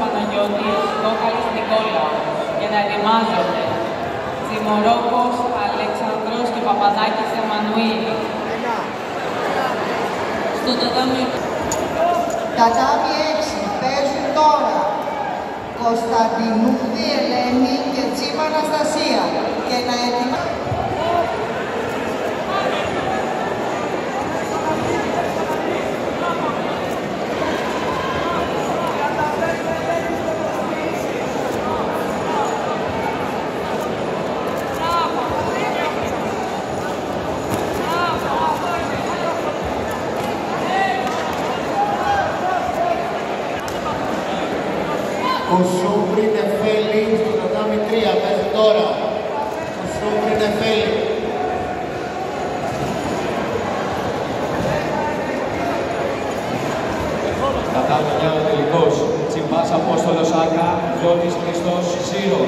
Παναγιώτης, Δόκαλης Νικόλα Για να ετοιμάζονται. Τσιμορόκος, Αλεξανδρός και Παπαδάκης Στο τατάμι... Τατάμι 6, παίζουν τώρα. Κωνσταντινούδη Ελένη Κοσούμπρι Νεφέλη στο τατάμι 3, παίζει τώρα. Κοσούμπρι Νεφέλη. Τατάμι ένα ο τελικός. Τσιμπάς Απόστολος Aka, Γιώργης Χριστός Shiro.